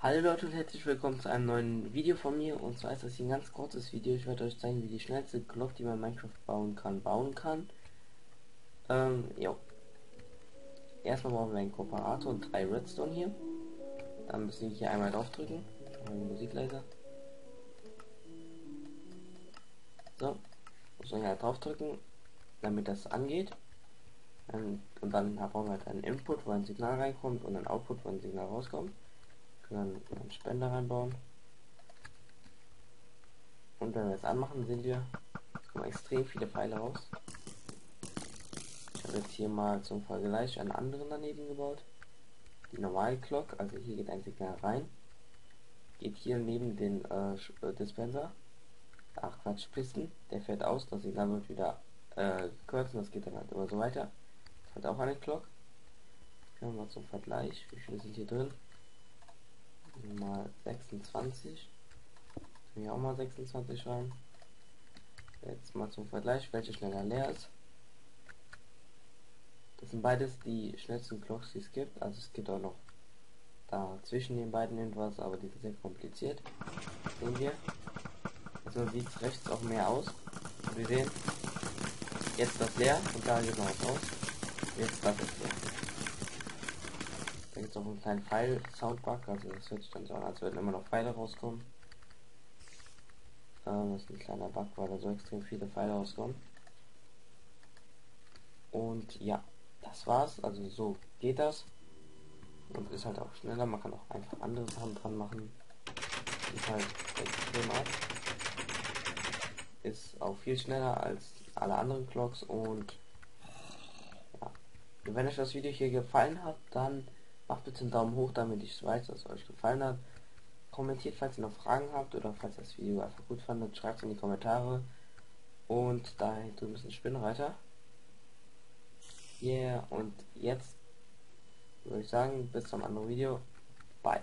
Hallo Leute und herzlich willkommen zu einem neuen Video von mir und zwar ist das hier ein ganz kurzes Video. Ich werde euch zeigen, wie die schnellste Glock, die man in Minecraft bauen kann, bauen kann. Ähm, jo. Erstmal brauchen wir einen Kooperator und drei Redstone hier. Dann müssen wir hier einmal draufdrücken. Musikleiser. So. Muss man halt draufdrücken, damit das angeht. Und dann brauchen wir halt einen Input, wo ein Signal reinkommt und ein Output, wo ein Signal rauskommt können einen Spender reinbauen. Und wenn wir es anmachen, sehen wir, kommen extrem viele Pfeile raus. Ich habe jetzt hier mal zum Vergleich einen anderen daneben gebaut. Die normale Glock, also hier geht ein Signal rein, geht hier neben den äh, äh Dispenser, ach Quatsch, Pisten, der fährt aus, das Signal wird wieder äh, gekürzt und das geht dann halt immer so weiter. Das hat auch eine Glock. Können wir mal zum Vergleich, wie viele sind hier drin? Mal 26. Hier auch mal 26 rein. Jetzt mal zum Vergleich, welche schneller leer ist. Das sind beides die schnellsten Clocks, die es gibt. Also es gibt auch noch da zwischen den beiden irgendwas, aber die sind sehr kompliziert. Sehen wir. Also sieht es rechts auch mehr aus. wir sehen, jetzt das leer und da geht was aus. Jetzt das ist leer. Da gibt es auch einen kleinen Pfeil-Soundbug, also das hört sich dann so an, als würden immer noch Pfeile rauskommen. Ähm, das ist ein kleiner Bug, weil da so extrem viele Pfeile rauskommen. Und ja, das war's. Also so geht das. Und ist halt auch schneller. Man kann auch einfach andere Sachen dran machen. Ist halt extrem ab. Ist auch viel schneller als alle anderen Clocks und ja. Wenn euch das Video hier gefallen hat, dann Macht bitte einen Daumen hoch, damit ich weiß, es euch gefallen hat. Kommentiert, falls ihr noch Fragen habt oder falls ihr das Video einfach gut fandet, schreibt es in die Kommentare. Und da drüben ist ein Spinnreiter. Yeah, und jetzt würde ich sagen, bis zum anderen Video. Bye.